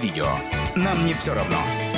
видео. Нам не все равно.